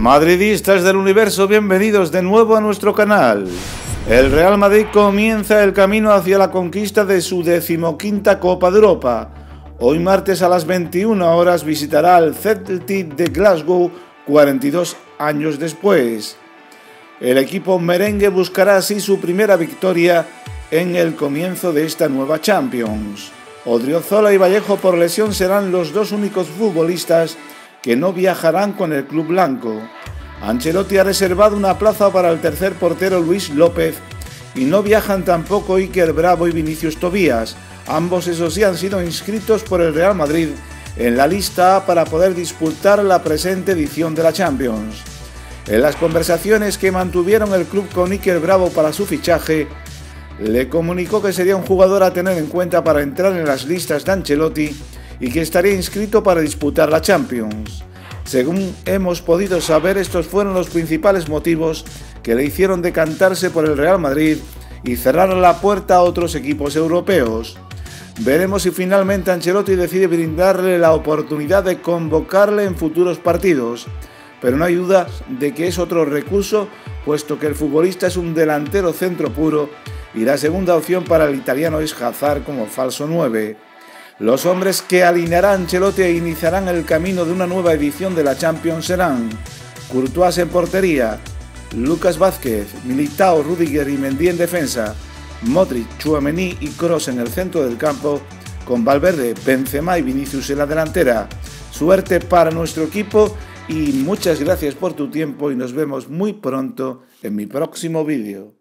Madridistas del universo, bienvenidos de nuevo a nuestro canal. El Real Madrid comienza el camino hacia la conquista de su decimoquinta Copa de Europa. Hoy martes a las 21 horas visitará al Celtic de Glasgow 42 años después. El equipo merengue buscará así su primera victoria en el comienzo de esta nueva Champions. Odriozola y Vallejo por lesión serán los dos únicos futbolistas que no viajarán con el club blanco. Ancelotti ha reservado una plaza para el tercer portero Luis López y no viajan tampoco Iker Bravo y Vinicius Tobías. Ambos esos sí han sido inscritos por el Real Madrid en la lista A para poder disputar la presente edición de la Champions. En las conversaciones que mantuvieron el club con Iker Bravo para su fichaje, le comunicó que sería un jugador a tener en cuenta para entrar en las listas de Ancelotti y que estaría inscrito para disputar la Champions. Según hemos podido saber, estos fueron los principales motivos que le hicieron decantarse por el Real Madrid y cerrar la puerta a otros equipos europeos. Veremos si finalmente Ancelotti decide brindarle la oportunidad de convocarle en futuros partidos, pero no hay duda de que es otro recurso, puesto que el futbolista es un delantero centro puro y la segunda opción para el italiano es Hazard como falso 9. Los hombres que alinearán Ancelotti e iniciarán el camino de una nueva edición de la Champions serán Courtois en portería, Lucas Vázquez, Militao, Rudiger y Mendy en defensa, Modric, Chouameni y Kroos en el centro del campo, con Valverde, Benzema y Vinicius en la delantera. Suerte para nuestro equipo y muchas gracias por tu tiempo y nos vemos muy pronto en mi próximo vídeo.